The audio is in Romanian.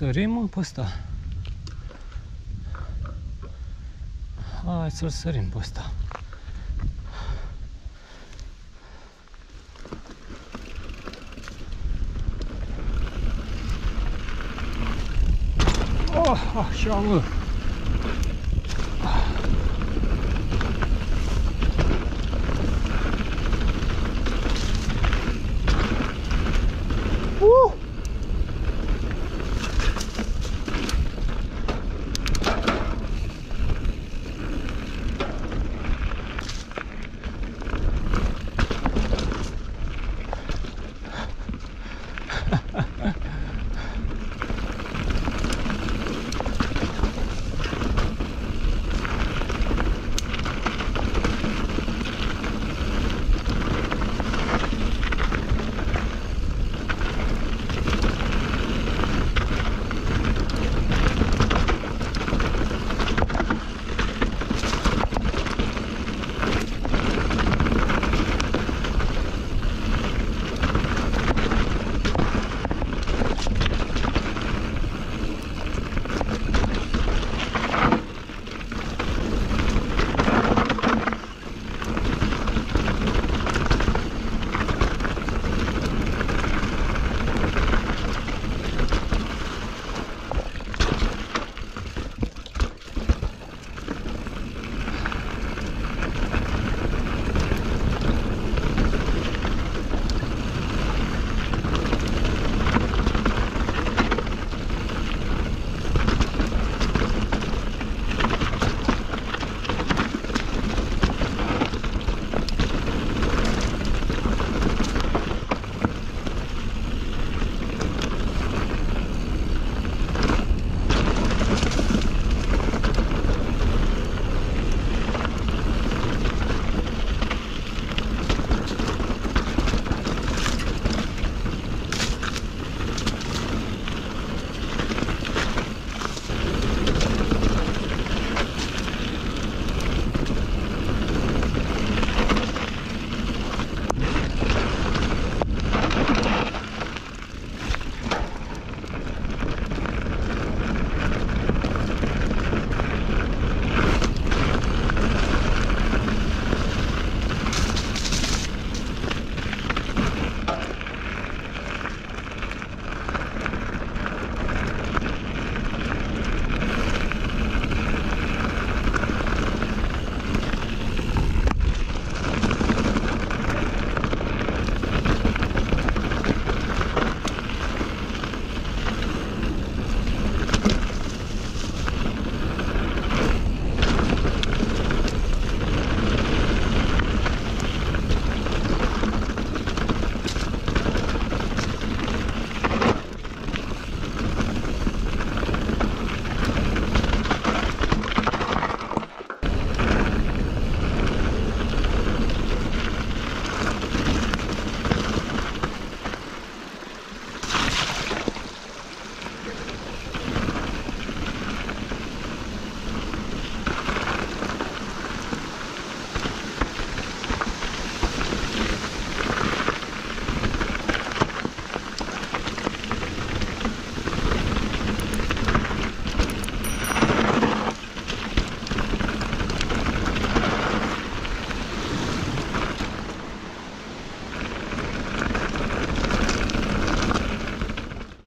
sărim pe ăsta. Hai să-l sărim pe ăsta. Oh, așa mă.